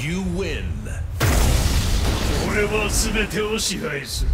You win. 俺は全てを支配する